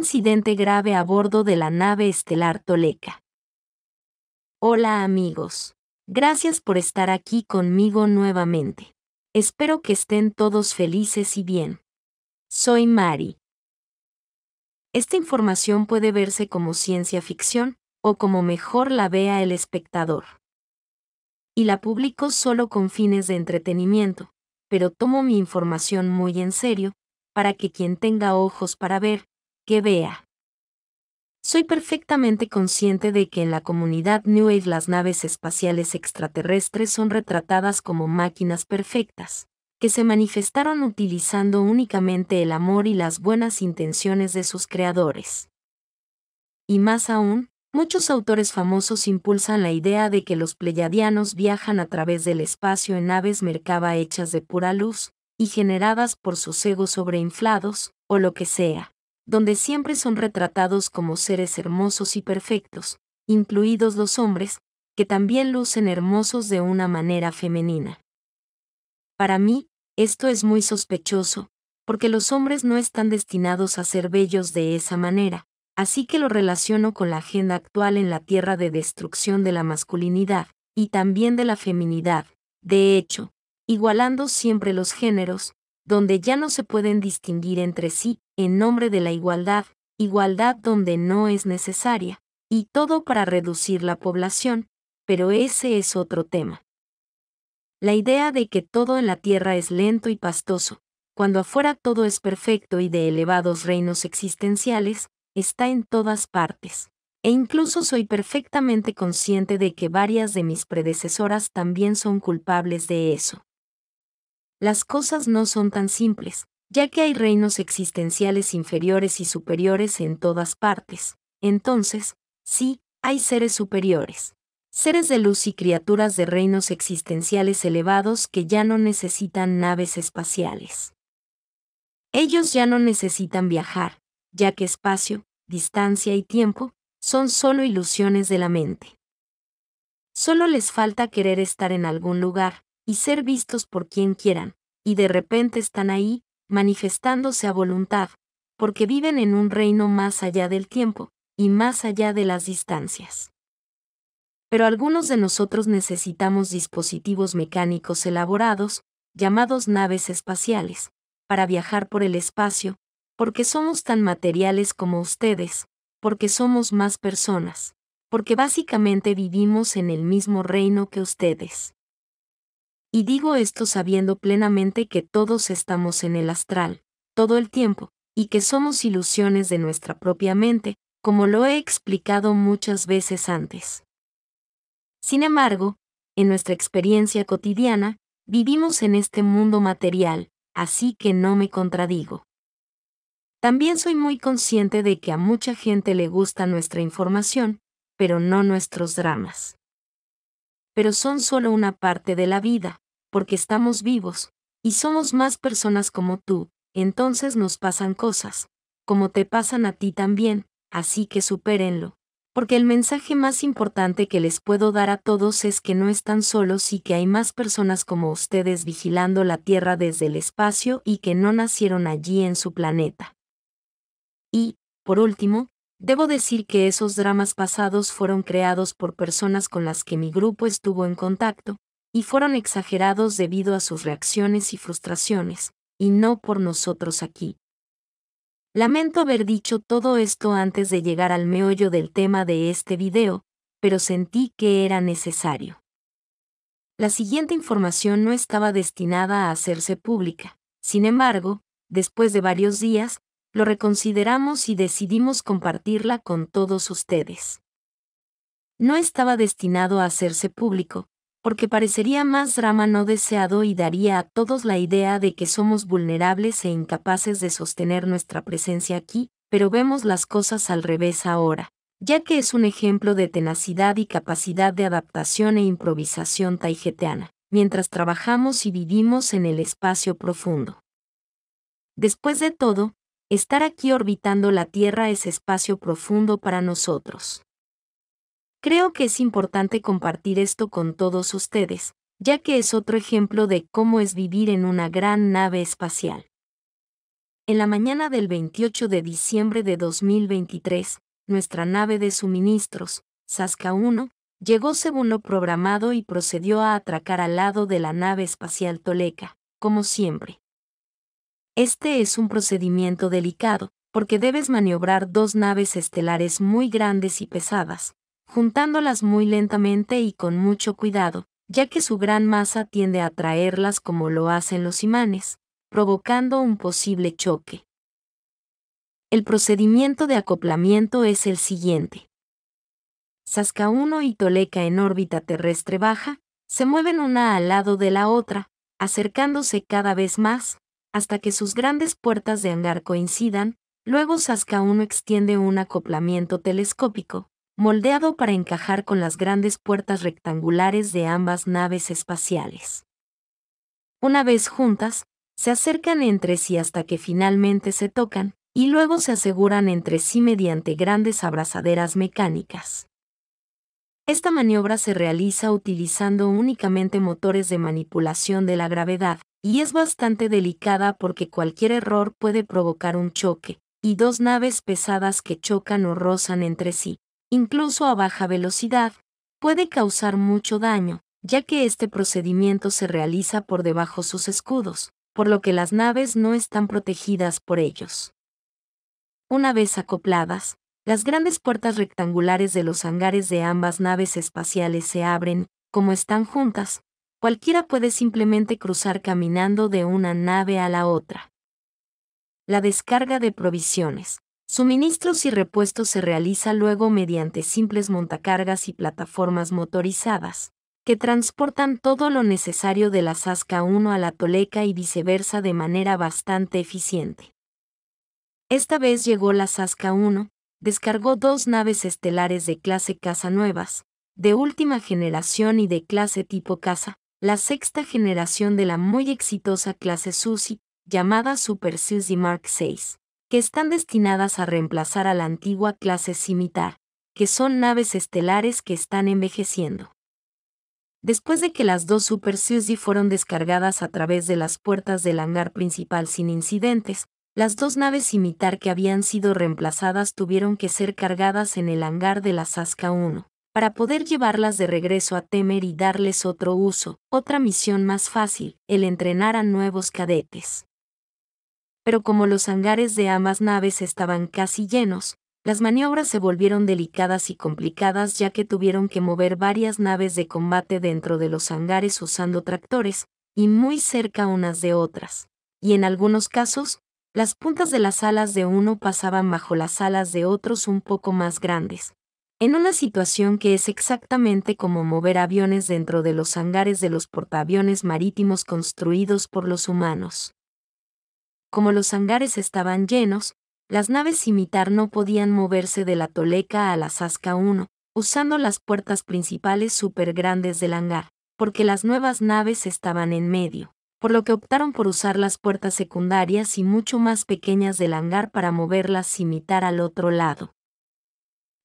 Incidente grave a bordo de la nave estelar Toleca. Hola amigos. Gracias por estar aquí conmigo nuevamente. Espero que estén todos felices y bien. Soy Mari. Esta información puede verse como ciencia ficción, o como mejor la vea el espectador. Y la publico solo con fines de entretenimiento, pero tomo mi información muy en serio, para que quien tenga ojos para ver, que vea. Soy perfectamente consciente de que en la comunidad New Age las naves espaciales extraterrestres son retratadas como máquinas perfectas, que se manifestaron utilizando únicamente el amor y las buenas intenciones de sus creadores. Y más aún, muchos autores famosos impulsan la idea de que los pleyadianos viajan a través del espacio en naves Merkaba hechas de pura luz, y generadas por sus egos sobreinflados, o lo que sea donde siempre son retratados como seres hermosos y perfectos, incluidos los hombres, que también lucen hermosos de una manera femenina. Para mí, esto es muy sospechoso, porque los hombres no están destinados a ser bellos de esa manera, así que lo relaciono con la agenda actual en la Tierra de destrucción de la masculinidad, y también de la feminidad, de hecho, igualando siempre los géneros, donde ya no se pueden distinguir entre sí, en nombre de la igualdad, igualdad donde no es necesaria, y todo para reducir la población, pero ese es otro tema. La idea de que todo en la tierra es lento y pastoso, cuando afuera todo es perfecto y de elevados reinos existenciales, está en todas partes. E incluso soy perfectamente consciente de que varias de mis predecesoras también son culpables de eso. Las cosas no son tan simples, ya que hay reinos existenciales inferiores y superiores en todas partes. Entonces, sí, hay seres superiores. Seres de luz y criaturas de reinos existenciales elevados que ya no necesitan naves espaciales. Ellos ya no necesitan viajar, ya que espacio, distancia y tiempo son solo ilusiones de la mente. Solo les falta querer estar en algún lugar y ser vistos por quien quieran, y de repente están ahí, manifestándose a voluntad, porque viven en un reino más allá del tiempo, y más allá de las distancias. Pero algunos de nosotros necesitamos dispositivos mecánicos elaborados, llamados naves espaciales, para viajar por el espacio, porque somos tan materiales como ustedes, porque somos más personas, porque básicamente vivimos en el mismo reino que ustedes. Y digo esto sabiendo plenamente que todos estamos en el astral, todo el tiempo, y que somos ilusiones de nuestra propia mente, como lo he explicado muchas veces antes. Sin embargo, en nuestra experiencia cotidiana, vivimos en este mundo material, así que no me contradigo. También soy muy consciente de que a mucha gente le gusta nuestra información, pero no nuestros dramas pero son solo una parte de la vida, porque estamos vivos, y somos más personas como tú, entonces nos pasan cosas, como te pasan a ti también, así que supérenlo. Porque el mensaje más importante que les puedo dar a todos es que no están solos y que hay más personas como ustedes vigilando la Tierra desde el espacio y que no nacieron allí en su planeta. Y, por último, Debo decir que esos dramas pasados fueron creados por personas con las que mi grupo estuvo en contacto, y fueron exagerados debido a sus reacciones y frustraciones, y no por nosotros aquí. Lamento haber dicho todo esto antes de llegar al meollo del tema de este video, pero sentí que era necesario. La siguiente información no estaba destinada a hacerse pública. Sin embargo, después de varios días, lo reconsideramos y decidimos compartirla con todos ustedes. No estaba destinado a hacerse público, porque parecería más drama no deseado y daría a todos la idea de que somos vulnerables e incapaces de sostener nuestra presencia aquí, pero vemos las cosas al revés ahora, ya que es un ejemplo de tenacidad y capacidad de adaptación e improvisación taijeteana, mientras trabajamos y vivimos en el espacio profundo. Después de todo, Estar aquí orbitando la Tierra es espacio profundo para nosotros. Creo que es importante compartir esto con todos ustedes, ya que es otro ejemplo de cómo es vivir en una gran nave espacial. En la mañana del 28 de diciembre de 2023, nuestra nave de suministros, Saska 1, llegó según lo programado y procedió a atracar al lado de la nave espacial Toleca, como siempre. Este es un procedimiento delicado, porque debes maniobrar dos naves estelares muy grandes y pesadas, juntándolas muy lentamente y con mucho cuidado, ya que su gran masa tiende a atraerlas como lo hacen los imanes, provocando un posible choque. El procedimiento de acoplamiento es el siguiente. Sasca 1 y Toleca en órbita terrestre baja, se mueven una al lado de la otra, acercándose cada vez más, hasta que sus grandes puertas de hangar coincidan, luego Sasca 1 extiende un acoplamiento telescópico, moldeado para encajar con las grandes puertas rectangulares de ambas naves espaciales. Una vez juntas, se acercan entre sí hasta que finalmente se tocan, y luego se aseguran entre sí mediante grandes abrazaderas mecánicas. Esta maniobra se realiza utilizando únicamente motores de manipulación de la gravedad, y es bastante delicada porque cualquier error puede provocar un choque, y dos naves pesadas que chocan o rozan entre sí, incluso a baja velocidad, puede causar mucho daño, ya que este procedimiento se realiza por debajo sus escudos, por lo que las naves no están protegidas por ellos. Una vez acopladas, las grandes puertas rectangulares de los hangares de ambas naves espaciales se abren, como están juntas, cualquiera puede simplemente cruzar caminando de una nave a la otra. La descarga de provisiones, suministros y repuestos se realiza luego mediante simples montacargas y plataformas motorizadas, que transportan todo lo necesario de la Sasca 1 a la Toleca y viceversa de manera bastante eficiente. Esta vez llegó la Sasca 1, descargó dos naves estelares de clase Casa nuevas, de última generación y de clase tipo Casa, la sexta generación de la muy exitosa clase Susi, llamada Super Susi Mark VI, que están destinadas a reemplazar a la antigua clase Scimitar, que son naves estelares que están envejeciendo. Después de que las dos Super Suzy fueron descargadas a través de las puertas del hangar principal sin incidentes, las dos naves Cimitar que habían sido reemplazadas tuvieron que ser cargadas en el hangar de la Sasca 1, para poder llevarlas de regreso a Temer y darles otro uso, otra misión más fácil, el entrenar a nuevos cadetes. Pero como los hangares de ambas naves estaban casi llenos, las maniobras se volvieron delicadas y complicadas ya que tuvieron que mover varias naves de combate dentro de los hangares usando tractores, y muy cerca unas de otras. Y en algunos casos, las puntas de las alas de uno pasaban bajo las alas de otros un poco más grandes. En una situación que es exactamente como mover aviones dentro de los hangares de los portaaviones marítimos construidos por los humanos. Como los hangares estaban llenos, las naves Cimitar no podían moverse de la Toleca a la Sasca 1, usando las puertas principales súper grandes del hangar, porque las nuevas naves estaban en medio por lo que optaron por usar las puertas secundarias y mucho más pequeñas del hangar para moverlas y imitar al otro lado.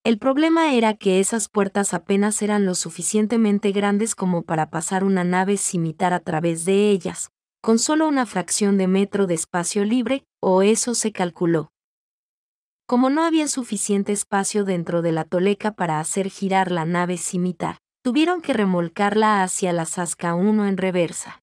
El problema era que esas puertas apenas eran lo suficientemente grandes como para pasar una nave imitar a través de ellas, con solo una fracción de metro de espacio libre, o eso se calculó. Como no había suficiente espacio dentro de la toleca para hacer girar la nave cimitar, tuvieron que remolcarla hacia la Sasca 1 en reversa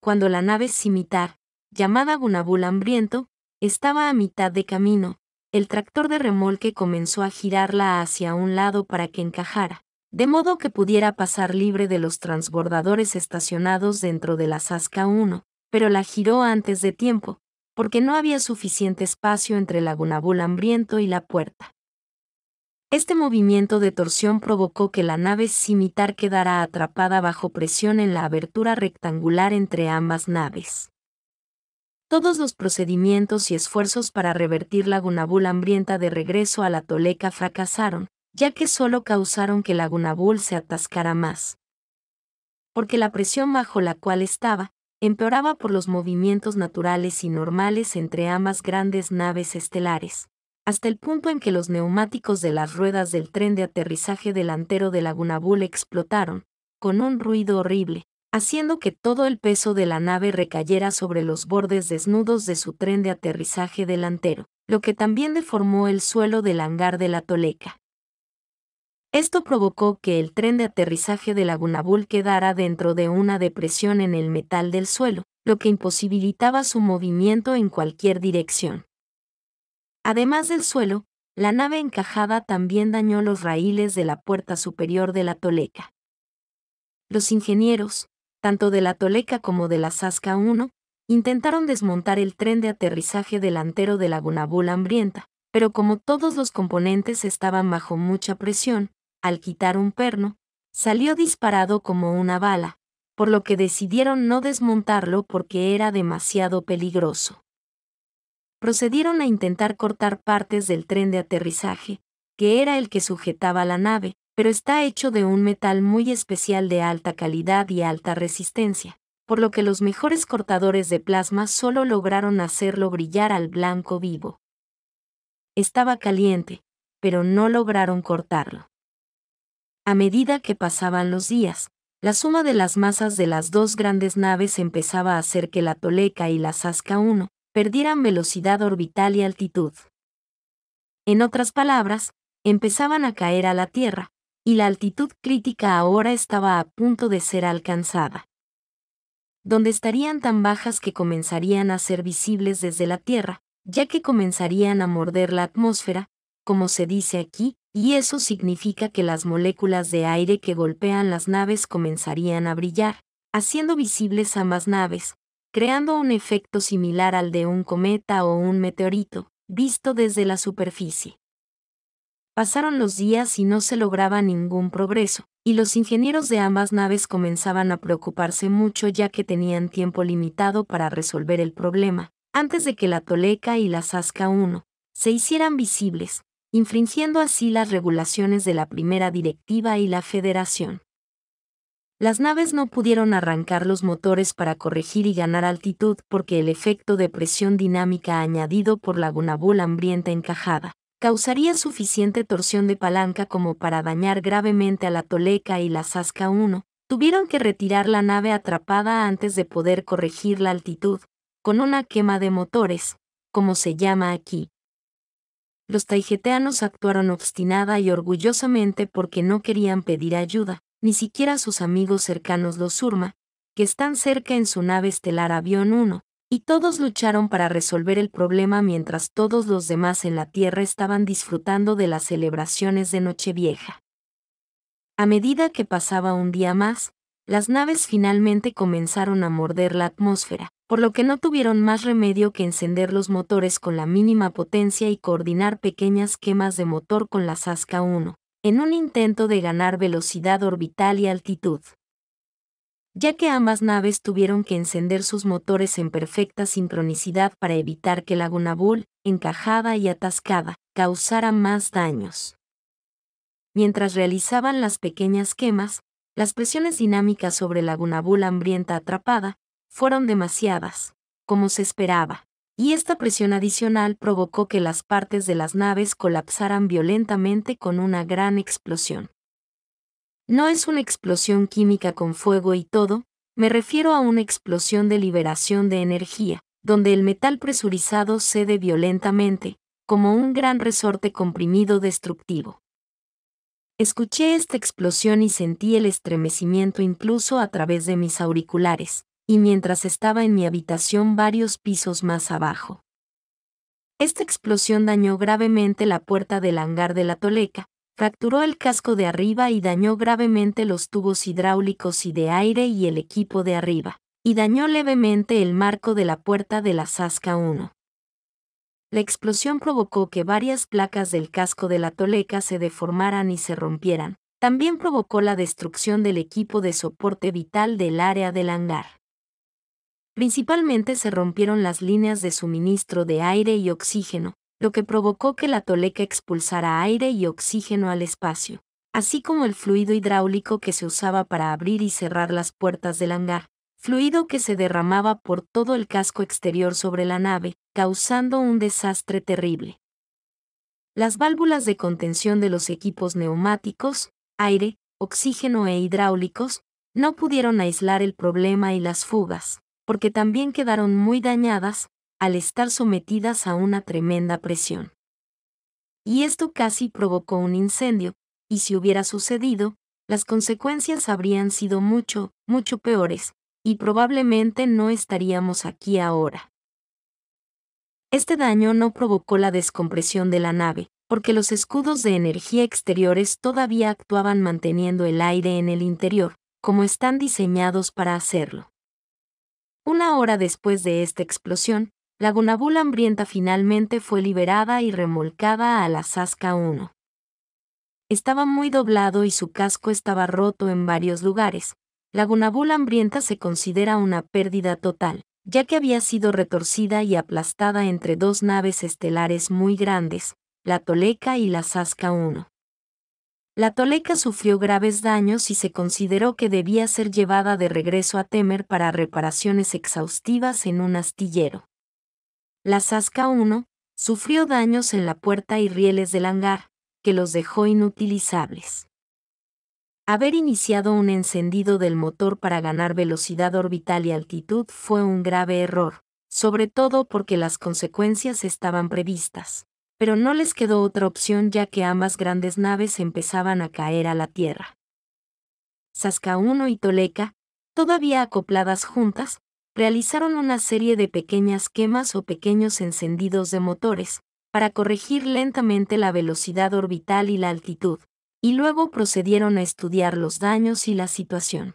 cuando la nave cimitar, llamada Gunabul hambriento, estaba a mitad de camino, el tractor de remolque comenzó a girarla hacia un lado para que encajara, de modo que pudiera pasar libre de los transbordadores estacionados dentro de la Sasca 1, pero la giró antes de tiempo, porque no había suficiente espacio entre la Gunabul hambriento y la puerta. Este movimiento de torsión provocó que la nave cimitar quedara atrapada bajo presión en la abertura rectangular entre ambas naves. Todos los procedimientos y esfuerzos para revertir la Gunabul hambrienta de regreso a la Toleca fracasaron, ya que solo causaron que la Gunabul se atascara más. Porque la presión bajo la cual estaba, empeoraba por los movimientos naturales y normales entre ambas grandes naves estelares hasta el punto en que los neumáticos de las ruedas del tren de aterrizaje delantero de Laguna Bull explotaron, con un ruido horrible, haciendo que todo el peso de la nave recayera sobre los bordes desnudos de su tren de aterrizaje delantero, lo que también deformó el suelo del hangar de la Toleca. Esto provocó que el tren de aterrizaje de Lagunabul quedara dentro de una depresión en el metal del suelo, lo que imposibilitaba su movimiento en cualquier dirección. Además del suelo, la nave encajada también dañó los raíles de la puerta superior de la Toleca. Los ingenieros, tanto de la Toleca como de la Sasca 1, intentaron desmontar el tren de aterrizaje delantero de la Gunabul hambrienta, pero como todos los componentes estaban bajo mucha presión, al quitar un perno, salió disparado como una bala, por lo que decidieron no desmontarlo porque era demasiado peligroso. Procedieron a intentar cortar partes del tren de aterrizaje, que era el que sujetaba la nave, pero está hecho de un metal muy especial de alta calidad y alta resistencia, por lo que los mejores cortadores de plasma solo lograron hacerlo brillar al blanco vivo. Estaba caliente, pero no lograron cortarlo. A medida que pasaban los días, la suma de las masas de las dos grandes naves empezaba a hacer que la Toleca y la Sasca 1 perdieran velocidad orbital y altitud. En otras palabras, empezaban a caer a la Tierra, y la altitud crítica ahora estaba a punto de ser alcanzada. Donde estarían tan bajas que comenzarían a ser visibles desde la Tierra, ya que comenzarían a morder la atmósfera, como se dice aquí, y eso significa que las moléculas de aire que golpean las naves comenzarían a brillar, haciendo visibles ambas naves, creando un efecto similar al de un cometa o un meteorito, visto desde la superficie. Pasaron los días y no se lograba ningún progreso, y los ingenieros de ambas naves comenzaban a preocuparse mucho ya que tenían tiempo limitado para resolver el problema, antes de que la Toleca y la Sasca 1 se hicieran visibles, infringiendo así las regulaciones de la primera directiva y la federación. Las naves no pudieron arrancar los motores para corregir y ganar altitud porque el efecto de presión dinámica añadido por la gunabul hambrienta encajada causaría suficiente torsión de palanca como para dañar gravemente a la Toleca y la Sasca 1. Tuvieron que retirar la nave atrapada antes de poder corregir la altitud, con una quema de motores, como se llama aquí, los taijeteanos actuaron obstinada y orgullosamente porque no querían pedir ayuda, ni siquiera a sus amigos cercanos los Surma, que están cerca en su nave estelar Avión 1, y todos lucharon para resolver el problema mientras todos los demás en la Tierra estaban disfrutando de las celebraciones de Nochevieja. A medida que pasaba un día más, las naves finalmente comenzaron a morder la atmósfera, por lo que no tuvieron más remedio que encender los motores con la mínima potencia y coordinar pequeñas quemas de motor con la Sasca 1, en un intento de ganar velocidad orbital y altitud. Ya que ambas naves tuvieron que encender sus motores en perfecta sincronicidad para evitar que la Gunabul, encajada y atascada, causara más daños. Mientras realizaban las pequeñas quemas, las presiones dinámicas sobre la Gunabul hambrienta atrapada fueron demasiadas, como se esperaba, y esta presión adicional provocó que las partes de las naves colapsaran violentamente con una gran explosión. No es una explosión química con fuego y todo, me refiero a una explosión de liberación de energía, donde el metal presurizado cede violentamente, como un gran resorte comprimido destructivo. Escuché esta explosión y sentí el estremecimiento incluso a través de mis auriculares, y mientras estaba en mi habitación varios pisos más abajo. Esta explosión dañó gravemente la puerta del hangar de la Toleca, fracturó el casco de arriba y dañó gravemente los tubos hidráulicos y de aire y el equipo de arriba, y dañó levemente el marco de la puerta de la Sasca 1. La explosión provocó que varias placas del casco de la Toleca se deformaran y se rompieran. También provocó la destrucción del equipo de soporte vital del área del hangar. Principalmente se rompieron las líneas de suministro de aire y oxígeno, lo que provocó que la toleca expulsara aire y oxígeno al espacio, así como el fluido hidráulico que se usaba para abrir y cerrar las puertas del hangar, fluido que se derramaba por todo el casco exterior sobre la nave, causando un desastre terrible. Las válvulas de contención de los equipos neumáticos, aire, oxígeno e hidráulicos no pudieron aislar el problema y las fugas, porque también quedaron muy dañadas al estar sometidas a una tremenda presión. Y esto casi provocó un incendio, y si hubiera sucedido, las consecuencias habrían sido mucho, mucho peores, y probablemente no estaríamos aquí ahora. Este daño no provocó la descompresión de la nave, porque los escudos de energía exteriores todavía actuaban manteniendo el aire en el interior, como están diseñados para hacerlo. Una hora después de esta explosión, la Gunabul hambrienta finalmente fue liberada y remolcada a la Sasca 1. Estaba muy doblado y su casco estaba roto en varios lugares. La Gunabul hambrienta se considera una pérdida total, ya que había sido retorcida y aplastada entre dos naves estelares muy grandes, la Toleca y la Sasca 1. La Toleca sufrió graves daños y se consideró que debía ser llevada de regreso a Temer para reparaciones exhaustivas en un astillero. La Sasca 1 sufrió daños en la puerta y rieles del hangar, que los dejó inutilizables. Haber iniciado un encendido del motor para ganar velocidad orbital y altitud fue un grave error, sobre todo porque las consecuencias estaban previstas. Pero no les quedó otra opción ya que ambas grandes naves empezaban a caer a la Tierra. Sasca 1 y Toleca, todavía acopladas juntas, realizaron una serie de pequeñas quemas o pequeños encendidos de motores, para corregir lentamente la velocidad orbital y la altitud, y luego procedieron a estudiar los daños y la situación.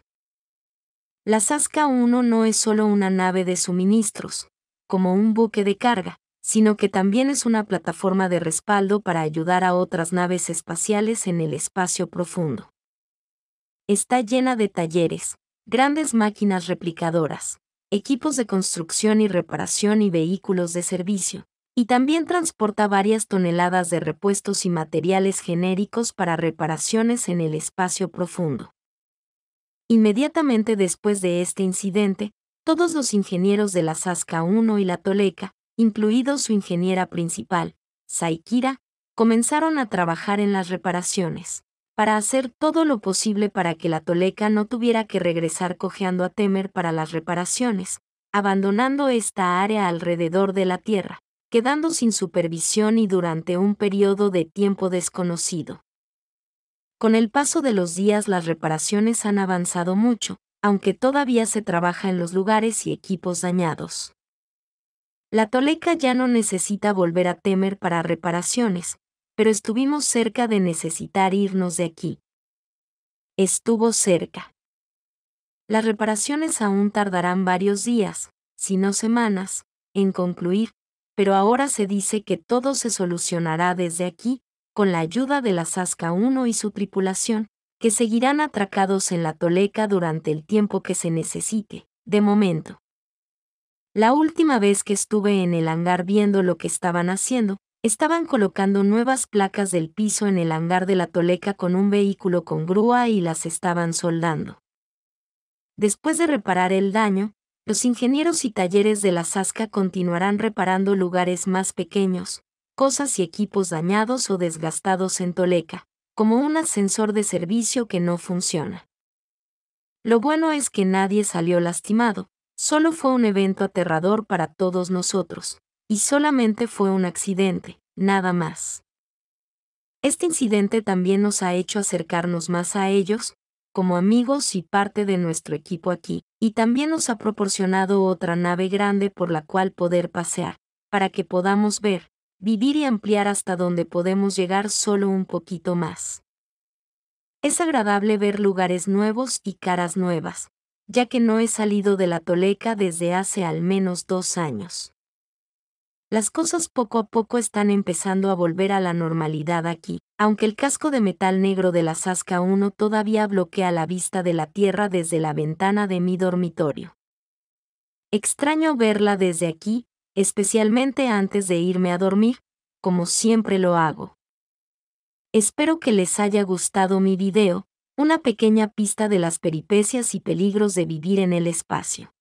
La Sasca 1 no es solo una nave de suministros, como un buque de carga, sino que también es una plataforma de respaldo para ayudar a otras naves espaciales en el espacio profundo. Está llena de talleres, grandes máquinas replicadoras, equipos de construcción y reparación y vehículos de servicio, y también transporta varias toneladas de repuestos y materiales genéricos para reparaciones en el espacio profundo. Inmediatamente después de este incidente, todos los ingenieros de la Sasca 1 y la Toleca, incluido su ingeniera principal, Saikira, comenzaron a trabajar en las reparaciones, para hacer todo lo posible para que la Toleca no tuviera que regresar cojeando a Temer para las reparaciones, abandonando esta área alrededor de la Tierra quedando sin supervisión y durante un periodo de tiempo desconocido. Con el paso de los días las reparaciones han avanzado mucho, aunque todavía se trabaja en los lugares y equipos dañados. La Toleca ya no necesita volver a temer para reparaciones, pero estuvimos cerca de necesitar irnos de aquí. Estuvo cerca. Las reparaciones aún tardarán varios días, si no semanas, en concluir, pero ahora se dice que todo se solucionará desde aquí, con la ayuda de la Sasca 1 y su tripulación, que seguirán atracados en la Toleca durante el tiempo que se necesite, de momento. La última vez que estuve en el hangar viendo lo que estaban haciendo, estaban colocando nuevas placas del piso en el hangar de la Toleca con un vehículo con grúa y las estaban soldando. Después de reparar el daño, los ingenieros y talleres de la Sasca continuarán reparando lugares más pequeños, cosas y equipos dañados o desgastados en Toleca, como un ascensor de servicio que no funciona. Lo bueno es que nadie salió lastimado, solo fue un evento aterrador para todos nosotros, y solamente fue un accidente, nada más. Este incidente también nos ha hecho acercarnos más a ellos, como amigos y parte de nuestro equipo aquí, y también nos ha proporcionado otra nave grande por la cual poder pasear, para que podamos ver, vivir y ampliar hasta donde podemos llegar solo un poquito más. Es agradable ver lugares nuevos y caras nuevas, ya que no he salido de la Toleca desde hace al menos dos años. Las cosas poco a poco están empezando a volver a la normalidad aquí, aunque el casco de metal negro de la Sasca 1 todavía bloquea la vista de la Tierra desde la ventana de mi dormitorio. Extraño verla desde aquí, especialmente antes de irme a dormir, como siempre lo hago. Espero que les haya gustado mi video, una pequeña pista de las peripecias y peligros de vivir en el espacio.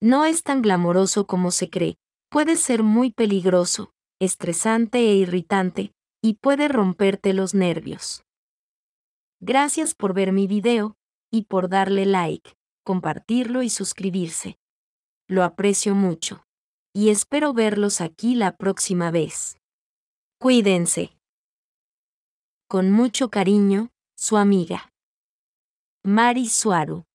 No es tan glamoroso como se cree, puede ser muy peligroso, estresante e irritante, y puede romperte los nervios. Gracias por ver mi video, y por darle like, compartirlo y suscribirse. Lo aprecio mucho. Y espero verlos aquí la próxima vez. Cuídense. Con mucho cariño, su amiga. Mari Suaru.